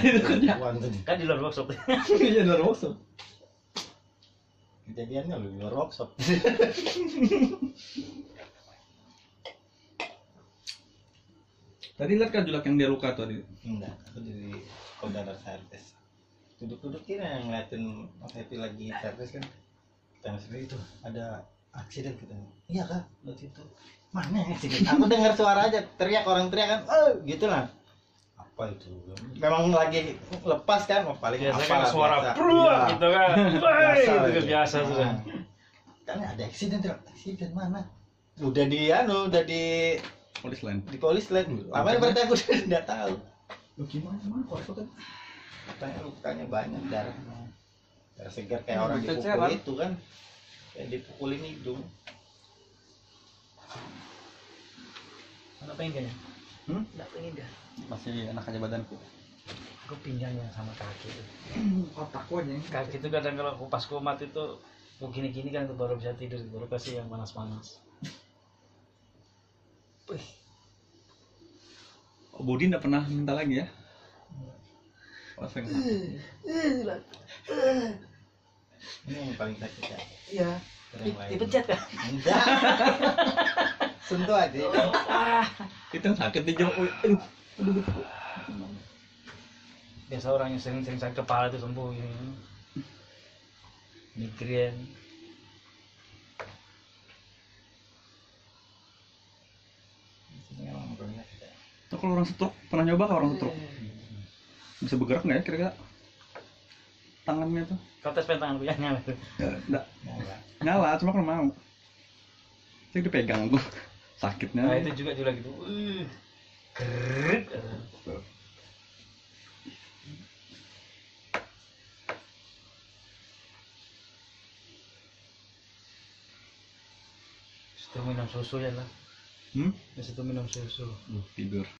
itu kerja kan di luar workshop iya luar workshop Kejadiannya lu di luar workshop. tadi lihat kan julak yang dia luka tadi Enggak, aku di saudara servis. Duduk-duduk kira yang ngeliatin Mas Happy lagi servis kan. Kita sendiri itu ada aksiden kita. Iya kak, waktu itu. Mana aksiden? Aku dengar suara aja, teriak orang teriak kan, oh gitu lah. Apa itu? Memang lagi lepas kan, oh, paling biasa apa kan suara biasa. pruak Iya. gitu kan Biasa itu lah kan biasa tuh kan Kan ada aksiden, teriak. aksiden mana? Udah di anu, udah di polis lain di polis lain. Lama berarti aku nggak tahu. lu gimana mana kok itu kan Katanya lukanya banyak darahnya. Darah segar kayak Hmm, orang dipukul Ceren. itu kan. Kayak dipukulin hidung. Nggak pengen kayaknya Hmm? Nggak pengen dah masih enak aja badanku. Aku pinggangnya sama kaki itu. Otakku aja yang kaki itu kadang kalau aku pas kumat itu aku gini-gini kan itu baru bisa tidur baru kasih yang panas-panas. Wih, oh, Budi nggak pernah minta lagi ya? Oh, saya nggak- Ini yang paling sakit ya. iya. Dipecat kan Enggak. Sentuh aja. itu yang sakit di jauh. Aduh biasa orang yang sering-sering sakit kepala itu sembuh ini migrain. Ya. Tuh, kalau orang stroke pernah nyoba kalau orang stroke? bisa bergerak nggak ya kira-kira? Tangannya tuh? Kau tes pentangan gue nyala tuh. Ya, nggak. Enggak. nyala cuma kalau mau. Saya dipegang aku nah sakitnya itu juga juga gitu Situ minum susu ya lah. hmm? Minum susu. tidur